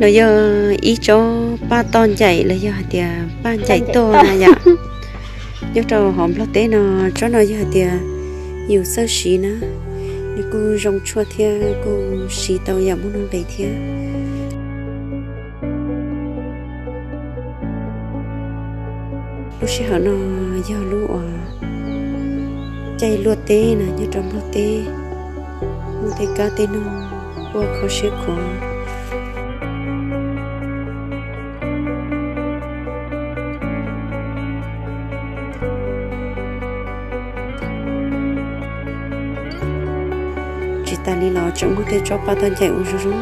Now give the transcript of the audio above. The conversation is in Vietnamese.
nó giờ ý cho ba ton chạy là giờ thì ba chạy to là dạ. Nhớ cho hòm lo tế nó cho nó giờ thì nhiều sơ xí nữa nếu cô rong chua thia cô xí tàu giờ muốn nông đầy thia. Lúc xí họ nó giờ lúa chạy lúa tế nè nhớ trong lúa tế. Muốn thấy cá tế nó qua khó xí chỉ ta đi lo trong cái cho ba thân chạy uống rú rú.